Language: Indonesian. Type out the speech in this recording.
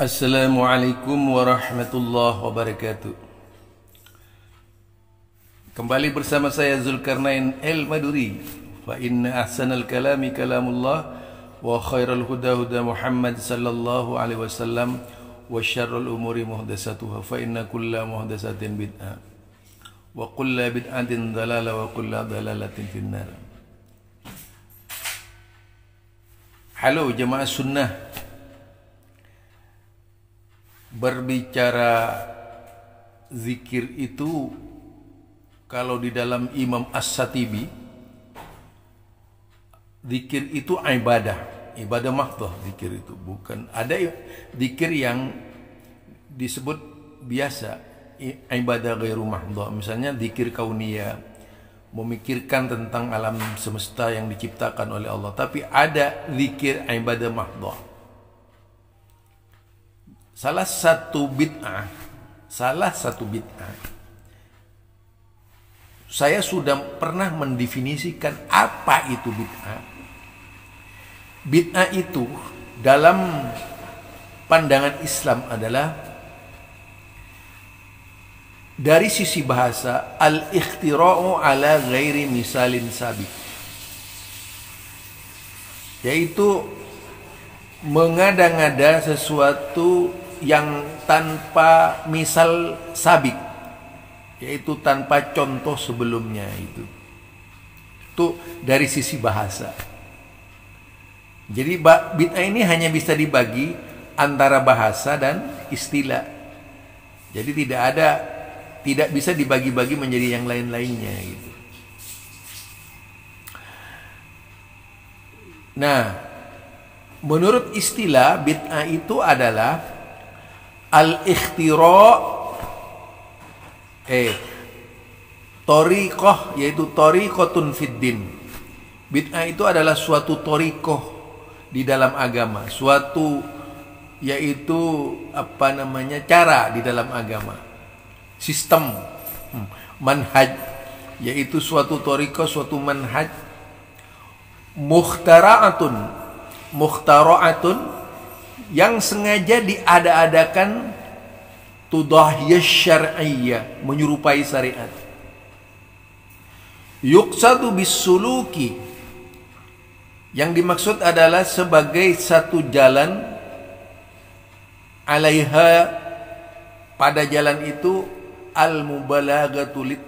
Assalamualaikum warahmatullahi wabarakatuh. Kembali bersama saya Zulkarnain El Maduri. Fa inna ahsanal kalami kalamullah Wa khairal huda huda Muhammad sallallahu alaihi wasallam Wa syarrul umuri muhdasatuha Fa inna kulla muhdasatin bid'ah Wa kulla bid'atin dalala Wa kulla dalalatin finnar. Halo jemaah sunnah berbicara zikir itu kalau di dalam Imam As-Satibi zikir itu ibadah. Ibadah mahdoh zikir itu bukan. Ada zikir yang disebut biasa ibadah gairu mahdoh misalnya zikir kauniyah memikirkan tentang alam semesta yang diciptakan oleh Allah. Tapi ada zikir ibadah mahdoh Salah satu bid'ah, salah satu bid'ah. Saya sudah pernah mendefinisikan apa itu bid'ah. Bid'ah itu dalam pandangan Islam adalah dari sisi bahasa al-ikhtira'u ala ghairi misalin sabit. Yaitu mengada-ngada sesuatu yang tanpa misal sabik yaitu tanpa contoh sebelumnya itu. Itu dari sisi bahasa. Jadi bid'ah ini hanya bisa dibagi antara bahasa dan istilah. Jadi tidak ada tidak bisa dibagi-bagi menjadi yang lain-lainnya gitu. Nah menurut istilah bid'ah itu adalah al-ikhtira eh tariqah yaitu tariqatun fiddin bid'ah itu adalah suatu tariqah di dalam agama. Suatu yaitu apa namanya cara di dalam agama. Sistem hmm, manhaj yaitu suatu tariqah suatu manhaj. Mukhtara'atun mukhtara'atun yang sengaja diada-adakan tudahiyah syar'iyyah menyerupai syariat. Yuqsadu bisuluki yang dimaksud adalah sebagai satu jalan alaiha pada jalan itu al mubalaghatu lit